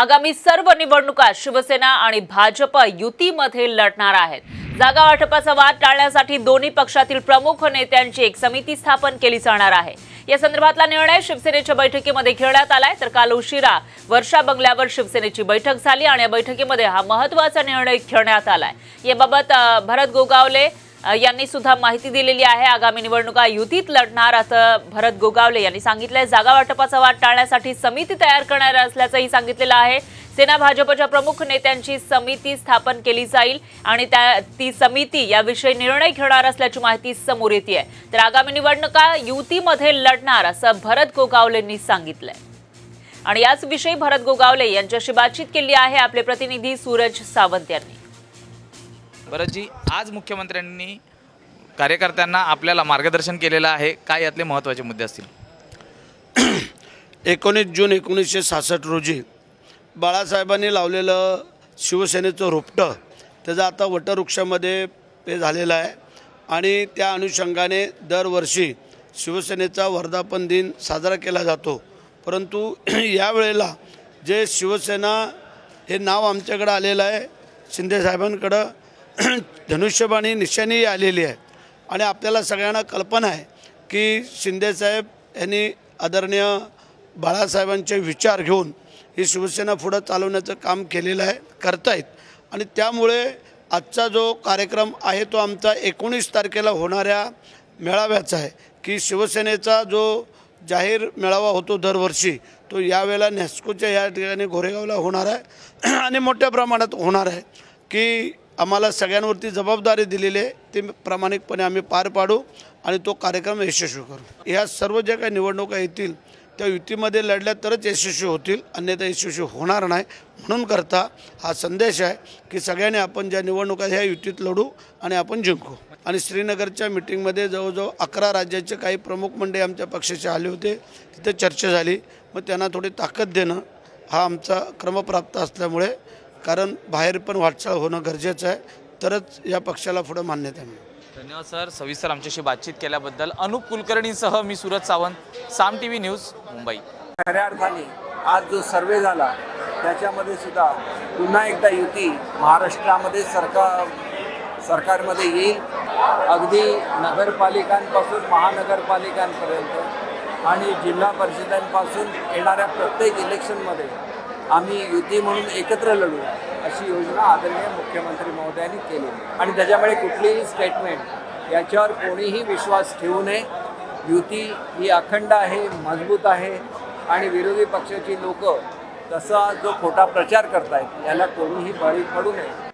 आगामी सर्व निवडणुका शिवसेना आणि भाजप युतीमध्ये लढणार आहेत. जागा वाटपाचा वाद टाळण्यासाठी दोन्ही पक्षातील प्रमुख नेत्यांची एक समिती स्थापन केली जाणार आहे. या संदर्भातला निर्णय शिवसेनेच्या बैठकीमध्ये घेण्यात आलाय. तर काल उशिरा वर्षा बंगल्यावर शिवसेनेची बैठक झाली आणि या बैठकीमध्ये हा महत्त्वाचा निर्णय घेण्यात आलाय. याबाबत भरत गोगावले यांनी सुद्धा माहिती दिलेली आहे. आगामी निवडणुका युतीत लढणार असं भरत गोगावले यांनी सांगितलंय. जागा वाटपाचा वाद टाळण्यासाठी समिती तयार करणार असल्याचंही सांगितलेलं आहे. सेना भाजपच्या प्रमुख नेत्यांची समिती स्थापन केली जाईल आणि त्या ती समिती याविषयी निर्णय घेणार असल्याची माहिती समोर येते आहे तर आगामी निवडणुका युतीमध्ये लढणार असं भरत गोगावलेंनी सांगितलंय. आणि याच विषयी भरत गोगावले यांच्याशी बातचीत केली आहे. आपले प्रतिनिधी सूरज सावंत यांनी. बरं जी आज मुख्यमंत्र्यांनी कार्यकर्त्यांना आपल्याला मार्गदर्शन केलेलं आहे काय यातले महत्त्वाचे मुद्दे असतील? एकोणीस जून एकोणीसशे सहासष्ट रोजी बाळासाहेबांनी लावलेलं शिवसेनेचं रोपटं त्याचं आता वटवृक्षामध्ये ते झालेलं आहे आणि त्या अनुषंगाने दरवर्षी शिवसेनेचा वर्धापन दिन साजरा केला जातो. परंतु यावेळेला जे शिवसेना हे नाव आमच्याकडं आलेलं आहे शिंदेसाहेबांकडं धनुष्यबाणी निशाणी आलेली आहे. आणि आपल्याला सगळ्यांना कल्पना आहे की शिंदेसाहेब यांनी आदरणीय बाळासाहेबांचे विचार घेऊन ही शिवसेना पुढं चालवण्याचं काम केलेलं आहे करतायत. आणि त्यामुळे आजचा जो कार्यक्रम आहे तो आमचा एकोणीस तारखेला होणाऱ्या मेळाव्याचा आहे की शिवसेनेचा जो जाहीर मेळावा होतो दरवर्षी तो यावेळेला नेस्कोच्या या ठिकाणी गोरेगावला होणार आहे. आणि मोठ्या प्रमाणात होणार आहे की आम्हाला सगळ्यांवरती जबाबदारी दिलेली आहे. ते प्रामाणिकपणे आम्ही पार पाडू आणि तो कार्यक्रम यशस्वी करू. ह्या सर्व ज्या काही निवडणुका येतील त्या युतीमध्ये लढल्या तरच यशस्वी होतील अन्यथा यशस्वी होणार नाही. म्हणून करता हा संदेश आहे की सगळ्यांनी आपण ज्या निवडणुका ह्या युतीत लढू आणि आपण जिंकू. आणि श्रीनगरच्या मिटिंगमध्ये जवळजवळ अकरा राज्याचे काही प्रमुख मंडळी आमच्या पक्षाचे आले होते. तिथे चर्चा झाली. मग त्यांना थोडी ताकद देणं हा आमचा क्रमप्राप्त असल्यामुळे कारण बाहेर पण वाटचाल होणं गरजेचं आहे. तरच या पक्षाला पुढं मान्यता मिळेल. धन्यवाद सर. सविस्तर आमच्याशी बातचीत केल्याबद्दल अनुप कुलकर्णीसह मी Suraj Sawant Saam T V news Mumbai. खऱ्या अर्थाने आज जो सर्वे झाला त्याच्यामध्ये सुद्धा पुन्हा एकदा युती महाराष्ट्रामध्ये सरकार सरकारमध्ये येईल. अगदी नगरपालिकांपासून महानगरपालिकांपर्यंत आणि जिल्हा परिषदांपासून येणाऱ्या प्रत्येक इलेक्शनमध्ये आम्ही युती म्हणून एकत्र लढू अशी योजना आदरणीय मुख्यमंत्री महोदयांनी केली. आणि त्याच्यामुळे कुठलीही स्टेटमेंट याच्यावर कोणीही विश्वास ठेवू नये. युती ही अखंड आहे मजबूत आहे आणि विरोधी पक्षाची लोक तसा जो खोटा प्रचार करतायत याला कोणीही बळी पडू नये.